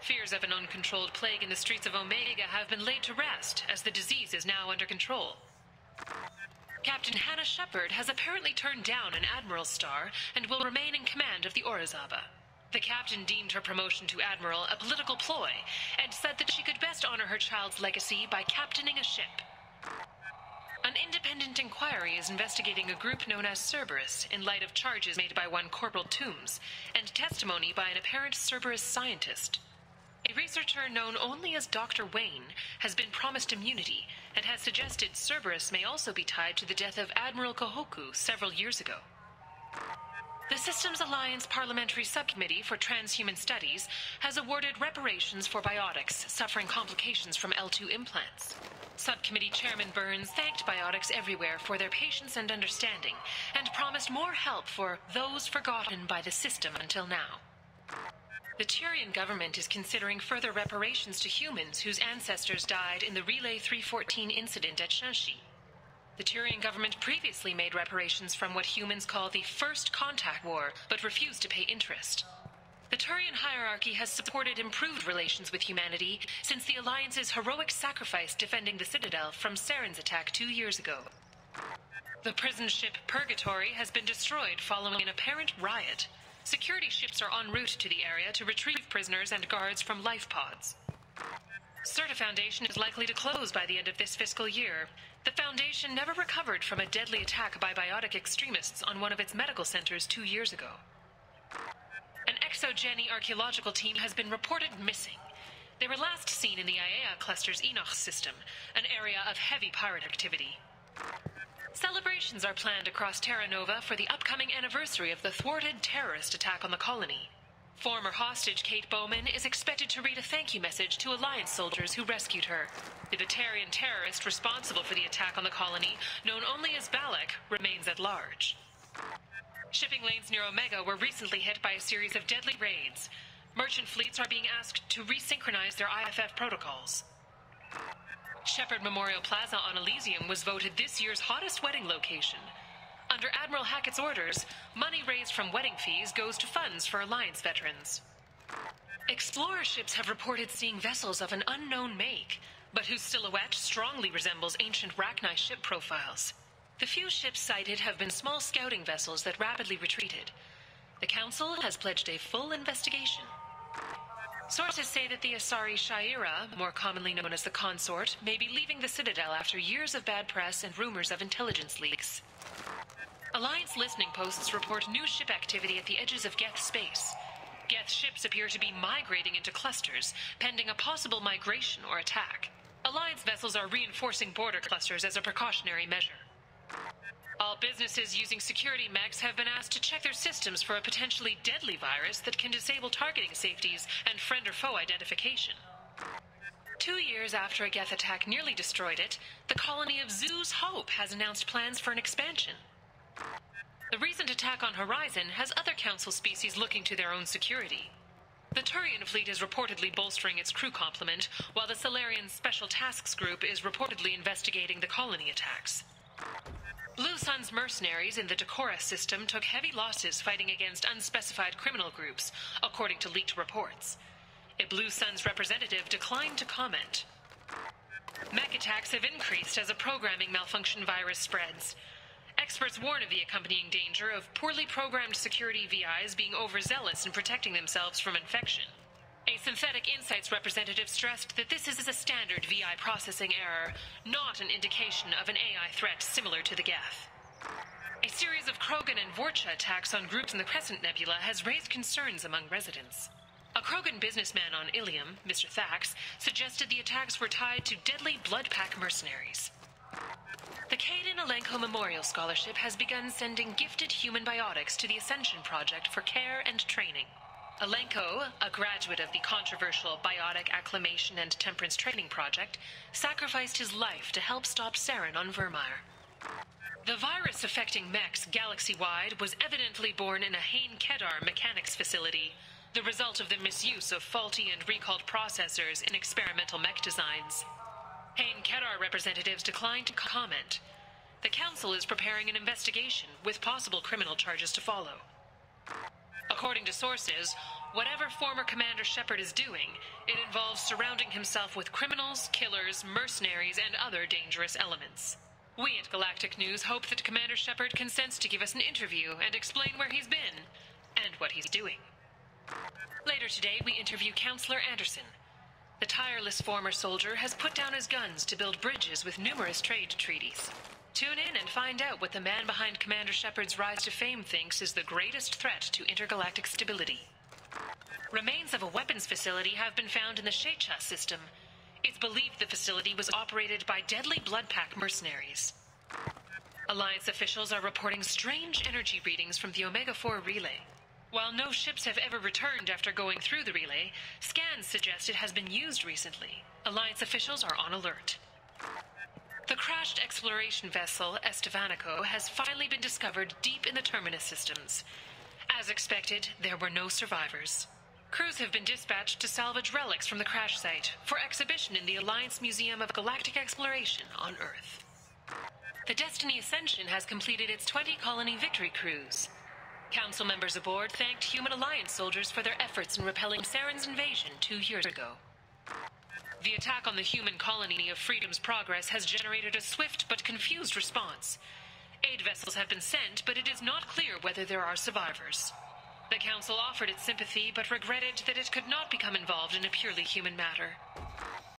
Fears of an uncontrolled plague in the streets of Omega have been laid to rest, as the disease is now under control. Captain Hannah Shepard has apparently turned down an admiral's star and will remain in command of the Orizaba. The captain deemed her promotion to admiral a political ploy and said that she could best honor her child's legacy by captaining a ship. An independent inquiry is investigating a group known as Cerberus in light of charges made by one Corporal Toombs and testimony by an apparent Cerberus scientist. A researcher known only as Dr. Wayne has been promised immunity and has suggested Cerberus may also be tied to the death of Admiral Kohoku several years ago. The Systems Alliance Parliamentary Subcommittee for Transhuman Studies has awarded reparations for biotics suffering complications from L2 implants. Subcommittee Chairman Burns thanked biotics everywhere for their patience and understanding and promised more help for those forgotten by the system until now. The Turian government is considering further reparations to humans whose ancestors died in the Relay 314 incident at Shanxi. The Turian government previously made reparations from what humans call the First Contact War, but refused to pay interest. The Turian hierarchy has supported improved relations with humanity since the Alliance's heroic sacrifice defending the Citadel from Saren's attack two years ago. The prison ship Purgatory has been destroyed following an apparent riot. Security ships are en route to the area to retrieve prisoners and guards from life pods. Sirta Foundation is likely to close by the end of this fiscal year. The Foundation never recovered from a deadly attack by biotic extremists on one of its medical centers two years ago. An ExoGeni archaeological team has been reported missing. They were last seen in the Iaea cluster's Enoch system, an area of heavy pirate activity. Celebrations are planned across Terra Nova for the upcoming anniversary of the thwarted terrorist attack on the colony. Former hostage Kate Bowman is expected to read a thank you message to Alliance soldiers who rescued her. The Batarian terrorist responsible for the attack on the colony, known only as Balak, remains at large. Shipping lanes near Omega were recently hit by a series of deadly raids. Merchant fleets are being asked to resynchronize their IFF protocols. Shepard Memorial Plaza on Elysium was voted this year's hottest wedding location. Under Admiral Hackett's orders, money raised from wedding fees goes to funds for Alliance veterans. Explorer ships have reported seeing vessels of an unknown make, but whose silhouette strongly resembles ancient Rachni ship profiles. The few ships sighted have been small scouting vessels that rapidly retreated. The Council has pledged a full investigation. Sources say that the Asari Sha'ira, more commonly known as the Consort, may be leaving the Citadel after years of bad press and rumors of intelligence leaks. Alliance listening posts report new ship activity at the edges of Geth space. Geth ships appear to be migrating into clusters, pending a possible migration or attack. Alliance vessels are reinforcing border clusters as a precautionary measure. All businesses using security mechs have been asked to check their systems for a potentially deadly virus that can disable targeting safeties and friend or foe identification. Two years after a Geth attack nearly destroyed it, the colony of Zhu's Hope has announced plans for an expansion. The recent attack on Horizon has other Council species looking to their own security. The Turian fleet is reportedly bolstering its crew complement, while the Salarian Special Tasks Group is reportedly investigating the colony attacks. Blue Suns mercenaries in the Decora system took heavy losses fighting against unspecified criminal groups, according to leaked reports. A Blue Suns representative declined to comment. Mech attacks have increased as a programming malfunction virus spreads. Experts warn of the accompanying danger of poorly programmed security VIs being overzealous in protecting themselves from infection. A Synthetic Insights representative stressed that this is a standard VI processing error, not an indication of an AI threat similar to the Geth. A series of Krogan and Vorcha attacks on groups in the Crescent Nebula has raised concerns among residents. A Krogan businessman on Ilium, Mr. Thax, suggested the attacks were tied to deadly Bloodpack mercenaries. The Kaidan Alenko Memorial Scholarship has begun sending gifted human biotics to the Ascension Project for care and training. Alenko, a graduate of the controversial Biotic Acclimation and Temperance Training Project, sacrificed his life to help stop Saren on Virmire. The virus affecting mechs galaxy wide was evidently born in a Hahne-Kedar mechanics facility, the result of the misuse of faulty and recalled processors in experimental mech designs. Hahne-Kedar representatives declined to comment. The Council is preparing an investigation with possible criminal charges to follow. According to sources, Whatever former Commander Shepard is doing, it involves surrounding himself with criminals, killers, mercenaries, and other dangerous elements. We at Galactic News hope that Commander Shepard consents to give us an interview and explain where he's been and what he's doing. Later today, we interview Councilor Anderson. The tireless former soldier has put down his guns to build bridges with numerous trade treaties. Tune in and find out what the man behind Commander Shepard's rise to fame thinks is the greatest threat to intergalactic stability. Remains of a weapons facility have been found in the Shecha system. It's believed the facility was operated by deadly blood pack mercenaries. Alliance officials are reporting strange energy readings from the Omega 4 relay. While no ships have ever returned after going through the relay, scans suggest it has been used recently. Alliance officials are on alert. The crashed exploration vessel Estevanico has finally been discovered deep in the Terminus systems. As expected, there were no survivors. Crews have been dispatched to salvage relics from the crash site for exhibition in the Alliance Museum of Galactic Exploration on Earth. The Destiny Ascension has completed its 20 colony victory cruise. Council members aboard thanked Human Alliance soldiers for their efforts in repelling Saren's invasion two years ago. The attack on the human colony of Freedom's Progress has generated a swift but confused response. Aid vessels have been sent, but it is not clear whether there are survivors. The Council offered its sympathy, but regretted that it could not become involved in a purely human matter.